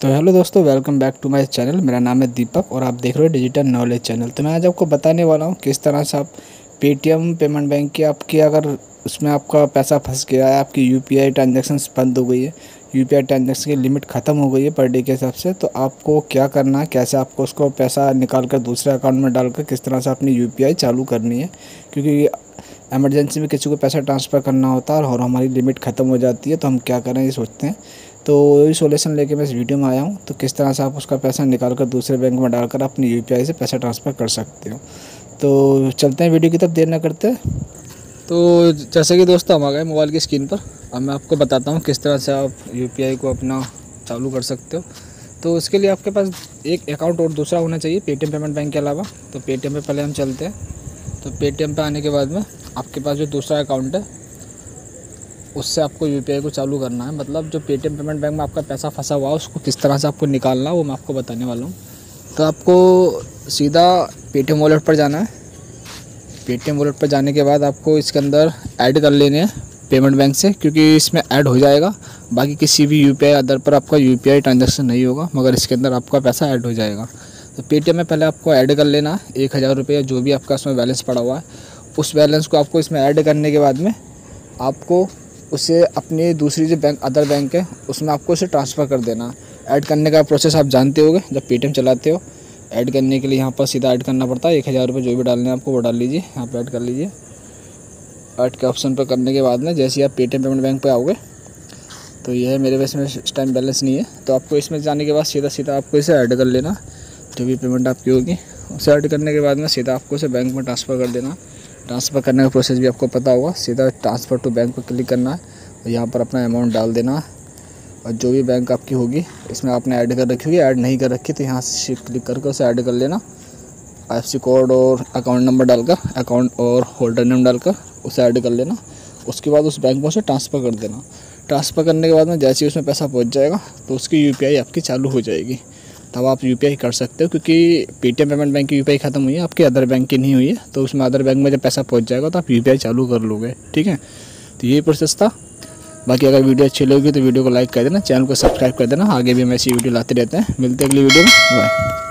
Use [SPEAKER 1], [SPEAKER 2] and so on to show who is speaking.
[SPEAKER 1] तो हेलो दोस्तों welcome back to my channel मेरा नाम है दीपक और आप देख रहे हो डिजिटल नॉलेज चैनल तो मैं आज आपको बताने वाला हूँ किस तरह से आप पेटीएम पेमेंट बैंक की आपकी अगर उसमें आपका पैसा फंस गया है, आपकी यूपीआई ट्रांजेक्शन बंद हो गई है यूपीआई ट्रांजेक्शन की लिमिट ख़त्म हो गई है पर डे के हिसाब से तो आपको क्या करना है, कैसे आपको उसको पैसा निकाल कर दूसरे अकाउंट में डालकर किस तरह से अपनी यू चालू करनी है? क्योंकि एमरजेंसी में किसी को पैसा ट्रांसफ़र करना होता है और हमारी लिमिट ख़त्म हो जाती है तो हम क्या करें, ये सोचते हैं। तो वही सोल्यूशन लेके मैं इस वीडियो में आया हूँ तो किस तरह से आप उसका पैसा निकाल कर दूसरे बैंक में डालकर अपनी यू से पैसा ट्रांसफ़र कर सकते हो। तो चलते हैं वीडियो की तरफ़, देर ना करते। तो जैसे कि दोस्तों हम आ गए मोबाइल की स्क्रीन पर, अब मैं आपको बताता हूँ किस तरह से आप यूपीआई को अपना चालू कर सकते हो। तो उसके लिए आपके पास एक अकाउंट और दूसरा होना चाहिए पेटीएम पेमेंट बैंक के अलावा। तो पेटीएम पे पहले हम चलते हैं। तो पेटीएम पे आने के बाद में आपके पास जो दूसरा अकाउंट है, उससे आपको यूपीआई को चालू करना है। मतलब जो पेटीएम पेमेंट बैंक में आपका पैसा फंसा हुआ है, उसको किस तरह से आपको निकालना है, वो मैं आपको बताने वाला हूँ। तो आपको सीधा पेटीएम वॉलेट पर जाना है। पेटीएम वॉलेट पर जाने के बाद आपको इसके अंदर ऐड कर लेने हैं पेमेंट बैंक से, क्योंकि इसमें ऐड हो जाएगा। बाकी किसी भी यू आधार पर आपका यू ट्रांजेक्शन नहीं होगा, मगर इसके अंदर आपका पैसा ऐड हो जाएगा। तो पेटीएम में पहले आपको ऐड कर लेना है, एक हज़ार रुपये जो भी आपका उसमें बैलेंस पड़ा हुआ है। उस बैलेंस को आपको इसमें ऐड करने के बाद में आपको उसे अपनी दूसरी जो बैंक, अदर बैंक है, उसमें आपको उसे ट्रांसफ़र कर देना ऐड करने का प्रोसेस आप जानते होगे, जब पेटीएम चलाते हो, ऐड करने के लिए यहाँ पर सीधा ऐड करना पड़ता है। एक हज़ार रुपये जो भी डालने हैं आपको, वो डाल लीजिए, यहाँ पर ऐड कर लीजिए। ऐड के ऑप्शन पर करने के बाद में जैसे ही आप पेटीएम पेमेंट बैंक पर आओगे तो यह है मेरे वैसे में इस टाइम बैलेंस नहीं है। तो आपको इसमें जाने के बाद सीधा सीधा आपको इसे ऐड कर लेना, जो भी पेमेंट आपकी होगी। उसे ऐड करने के बाद में सीधा आपको उसे बैंक में ट्रांसफ़र कर देना। ट्रांसफ़र करने का प्रोसेस भी आपको पता होगा, सीधा ट्रांसफ़र टू बैंक पर क्लिक करना। है और यहाँ पर अपना अमाउंट डाल देना। और जो भी बैंक आपकी होगी, इसमें आपने ऐड कर रखी होगी। ऐड नहीं कर रखी तो यहाँ से क्लिक करके उसे ऐड कर लेना। आई कोड और अकाउंट नंबर डालकर अकाउंट और होल्डर नेम डालकर उसे ऐड कर लेना। उसके बाद उस बैंक में उसे ट्रांसफ़र कर देना। ट्रांसफ़र करने के बाद में जैसे ही उसमें पैसा पहुँच जाएगा तो उसकी यू आपकी चालू हो जाएगी। तब आप यूपीआई कर सकते हो, क्योंकि पेटीएम पेमेंट बैंक की यू ख़त्म हुई है, आपके अदर बैंक की नहीं हुई है। तो उसमें अदर बैंक में जब पैसा पहुँच जाएगा तो आप यूपीआई चालू कर लोगे, ठीक है? तो यही प्रोसेस था। बाकी अगर वीडियो अच्छी लगी तो वीडियो को लाइक कर देना, चैनल को सब्सक्राइब कर देना। आगे भी हम ऐसी वीडियो लाते रहते हैं। मिलते अगली वीडियो में। बाय